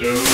Doom.